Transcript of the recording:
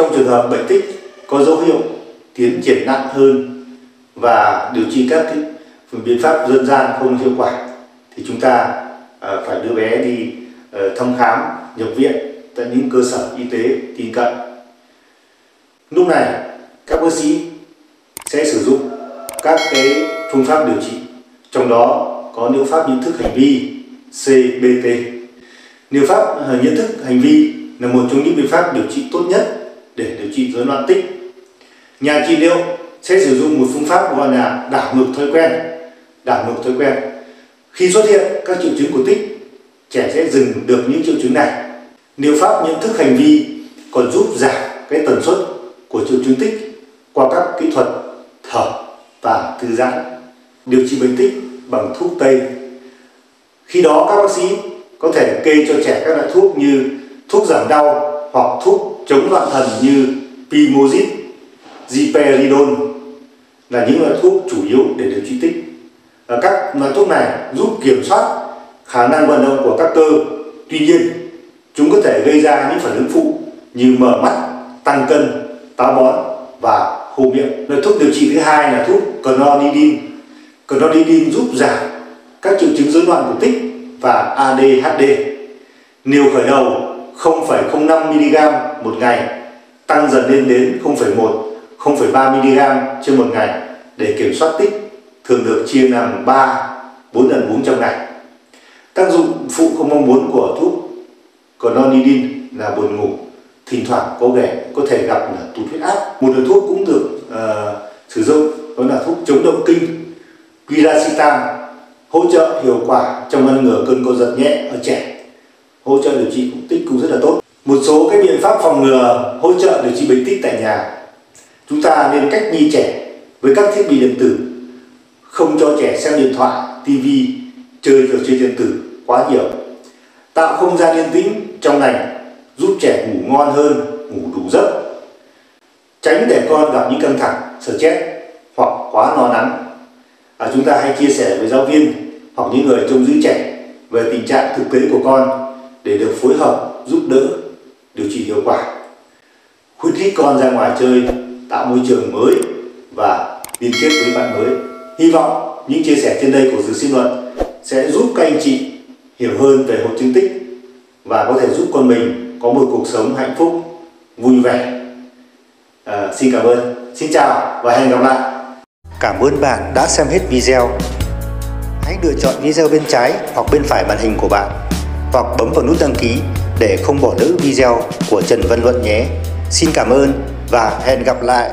trong trường hợp bệnh tích có dấu hiệu tiến triển nặng hơn và điều trị các cái biện pháp dân gian không hiệu quả, thì chúng ta ờ, phải đưa bé đi ờ, thăm khám, nhập viện tại những cơ sở y tế tin cậy. Lúc này, các bác sĩ sẽ sử dụng các cái phương pháp điều trị, trong đó có liệu pháp nhận thức hành vi CBT liệu pháp ờ, nhận thức hành vi là một trong những biện pháp điều trị tốt nhất điều trị rối loạn tích. Nhà trị liệu sẽ sử dụng một phương pháp gọi là đảo ngược thói quen. Đảo ngược thói quen. Khi xuất hiện các triệu chứng của tích, trẻ sẽ dừng được những triệu chứng này. Liệu pháp nhận thức hành vi còn giúp giảm cái tần suất của triệu chứng tích qua các kỹ thuật thở và thư giãn, điều trị bệnh tích bằng thuốc tây. Khi đó các bác sĩ có thể kê cho trẻ các loại thuốc như thuốc giảm đau hoặc thuốc chống loạn thần như Pimozid, Ziperidone là những loại thuốc chủ yếu để điều trị tích. Các loại thuốc này giúp kiểm soát khả năng vận động của các cơ. Tuy nhiên, chúng có thể gây ra những phản ứng phụ như mở mắt, tăng cân, táo bón và khô miệng. Loại thuốc điều trị thứ hai là thuốc clonidine. Clonidine giúp giảm các triệu chứng rối loạn của tích và ADHD. Liều khởi đầu 0,05 mg một ngày tăng dần lên đến 0,1 0,3 mg trên một ngày để kiểm soát tích thường được chia làm 3 4 lần uống trong ngày. Tác dụng phụ không mong muốn của thuốc clonidine là buồn ngủ, thỉnh thoảng có ghẻ có thể gặp là tụt huyết áp. Một loại thuốc cũng được uh, sử dụng đó là thuốc chống động kinh Piracetam hỗ trợ hiệu quả trong ngăn ngừa cơn co giật nhẹ ở trẻ hỗ trợ điều trị cũng tích cũng rất là tốt một số cái biện pháp phòng ngừa hỗ trợ điều trị bệnh tích tại nhà. Chúng ta nên cách ly trẻ với các thiết bị điện tử. Không cho trẻ xem điện thoại tv chơi trò chơi điện tử quá nhiều. Tạo không gian yên tĩnh trong lành giúp trẻ ngủ ngon hơn ngủ đủ giấc. Tránh để con gặp những căng thẳng stress hoặc quá lo lắng. À, chúng ta hay chia sẻ với giáo viên hoặc những người trông giữ trẻ về tình trạng thực tế của con để được phối hợp giúp đỡ hiệu quả. Khuyến khích con ra ngoài chơi tạo môi trường mới và liên kết với bạn mới. Hy vọng những chia sẻ trên đây của dược sinh luận sẽ giúp các anh chị hiểu hơn về hội chứng tích và có thể giúp con mình có một cuộc sống hạnh phúc vui vẻ. À, xin cảm ơn. Xin chào và hẹn gặp lại. Cảm ơn bạn đã xem hết video. Hãy lựa chọn video bên trái hoặc bên phải màn hình của bạn. Hoặc bấm vào nút đăng ký để không bỏ lỡ video của Trần Văn Luận nhé. Xin cảm ơn và hẹn gặp lại.